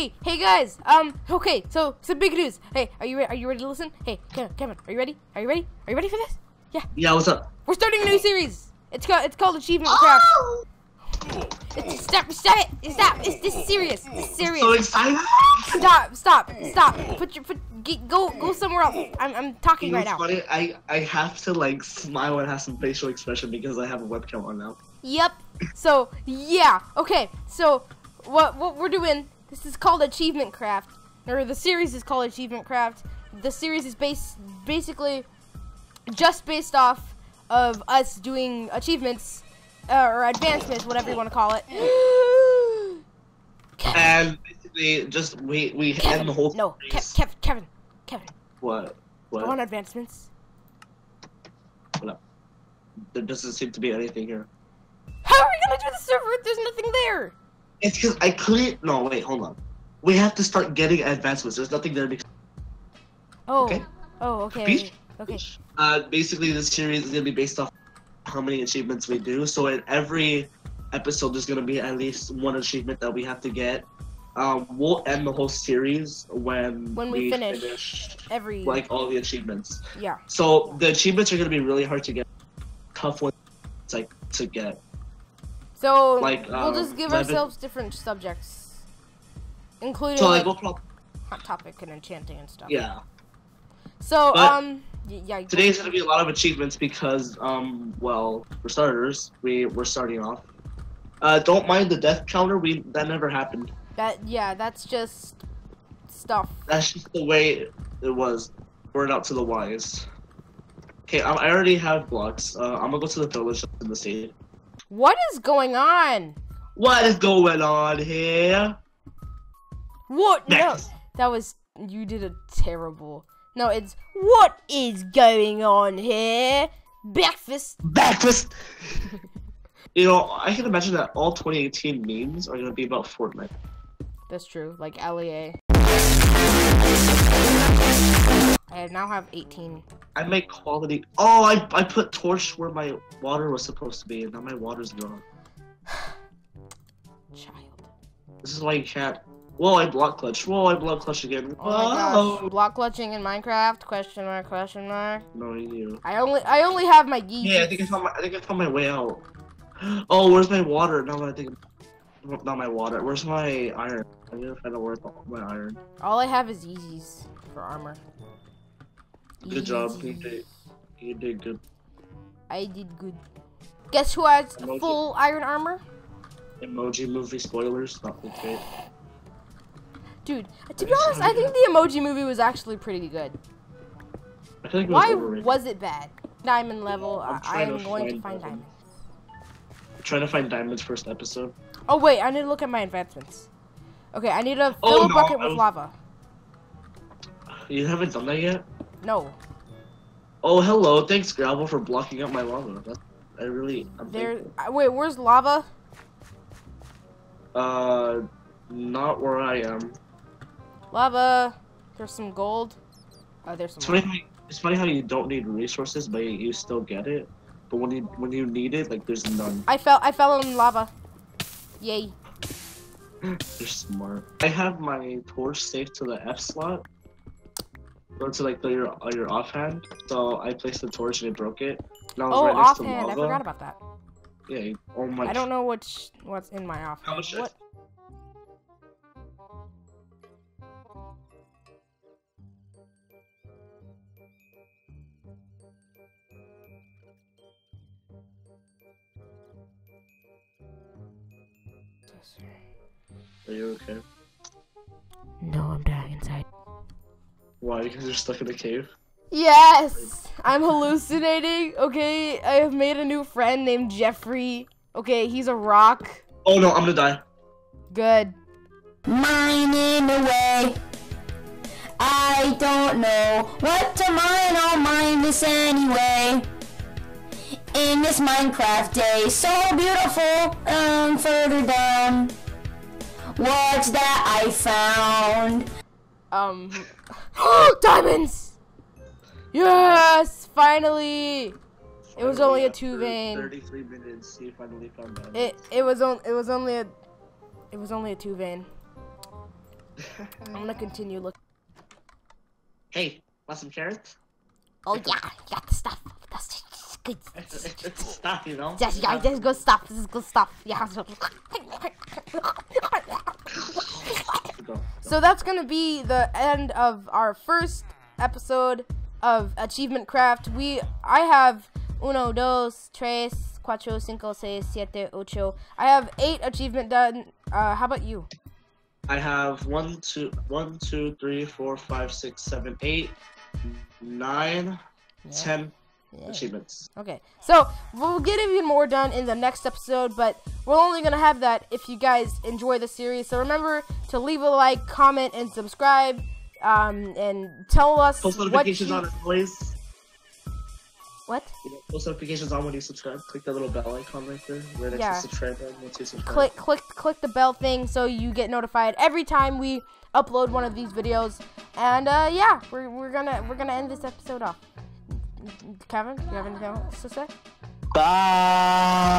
Hey, hey guys. Um, okay, so some big news. Hey, are you re- are you ready to listen? Hey, Kevin, Kevin, are you ready? Are you ready? Are you ready for this? Yeah. Yeah, what's up? We're starting a new series. It's called it's called Achievement Craft. It's, stop, stop it! Stop! It's this is serious. This is serious. So excited! Stop! Stop! Stop! Put your put get, go go somewhere else. I'm I'm talking You right now. funny? I I have to like smile and have some facial expression because I have a webcam on now. Yep. So yeah. Okay. So what what we're doing? This is called Achievement Craft, or the series is called Achievement Craft. The series is based basically just based off of us doing achievements uh, or advancements, whatever you want to call it. Kevin, And basically, just we we end the whole no, Kev, Kev, Kevin, Kevin. What? What? Go on advancements. There doesn't seem to be anything here. How are we gonna do the server if there's nothing there? It's because I clear. No, wait, hold on. We have to start getting advancements. There's nothing there. Because, Oh. Okay. Oh, okay. Peach? Okay. uh, basically, this series is gonna be based off how many achievements we do. So in every episode, there's gonna be at least one achievement that we have to get. Um, we'll end the whole series when When we finish. finish, Every like all the achievements. yeah. So the achievements are gonna be really hard to get, tough ones like to get. So Like, we'll um, just give I've ourselves different subjects, including So like, like we'll hot topic and enchanting and stuff. yeah. So But um yeah. Today's gonna be a lot of achievements because um well for starters we we're starting off. Uh, don't mind the death counter. We that never happened. That yeah. That's just stuff. That's just the way it was. Word out to the wise. Okay, I, I already have blocks. Uh, I'm gonna go to the village in the city. What is going on? What is going on here? What? No, Next. that was you did a terrible. No, it's what is going on here? Breakfast. Breakfast. you know, I can imagine that all 2018 memes are gonna be about Fortnite. That's true. Like LEA. Now have 18. I make quality. Oh, I I put torch where my water was supposed to be, and now my water's gone. Child. This is why you can't. Whoa, I block clutch. Whoa, I block clutch again. Oh my gosh. Block clutching in Minecraft? Question mark, question mark. No, you. I only I only have my geese. Yeah, I think I found my. I think I found my way out. Oh, where's my water? Now that I think. Not my water. Where's my iron? I need to find out where's my iron. All I have is Yeezys for armor. Good job. You did. You did good. I did good. Guess who has Emoji. full iron armor? Emoji movie spoilers. Not okay. Dude, to be honest, I think the emoji movie was actually pretty good. I feel like it was Why overrated. was it bad? Diamond level. I'm I, am to going to find find diamond. diamonds. trying to find diamonds first episode. Oh wait, I need to look at my advancements. Okay, I need to fill Oh, a no, bucket I with was- lava. You haven't done that yet? No, Oh, hello. Thanks, Gravel, for blocking up my lava. That's, I really. I'm there. thankful. uh, Wait, where's lava? Uh, not where I am. Lava. There's some gold. Oh, there's It's some. funny, how you, it's funny how you don't need resources, but you, you still get it. But when you when you need it, like there's none. I fell. I fell in lava. Yay. You're smart. I have my torch saved to the F slot. Or to like the, your uh, your offhand. So I placed the torch and it broke it. And I was Oh, right next to offhand. I forgot about that. Yeah. Oh my. I don't know which what's in my offhand. How much? What? Are you okay? No, I'm dying inside. Why? Because you're stuck in a cave. Yes, I'm hallucinating. Okay, I have made a new friend named Jeffrey. Okay, he's a rock. Oh no, I'm gonna die. Good. mining away. I don't know what to mine, I'll mine this anyway. In this Minecraft day, so beautiful, um, further down. What's that I found? Um. Oh, diamonds! Yes! Finally! It was only a two vein. 33 minutes, he finally found that. It it was on it was only a it was only a two vein. I'm gonna continue looking. Hey, want some carrots? Oh yeah, got the stuff. That's good. It's stuff, you know. Yes, yeah, this is good stuff. This is good stuff. Yeah. So that's gonna be the end of our first episode of Achievement Craft. We, I have uno, dos, tres, cuatro, cinco, seis, siete, ocho. I have eight achievement done. Uh, how about you? I have one, two, one, two, three, four, five, six, seven, eight, nine, Yeah. ten Yeah. achievements. Okay, so we'll get even more done in the next episode, but we're only gonna have that if you guys enjoy the series. So remember to leave a like, comment, and subscribe, um, and tell us Post what notifications you, on as always. what. You know, post notifications on when you subscribe. Click the little bell icon right there. Where next Yeah. to subscribe button once you subscribe. Click, click, click the bell thing so you get notified every time we upload one of these videos. And uh, yeah, we're, we're gonna we're gonna end this episode off. Kevin, do you have anything else to say? Bye.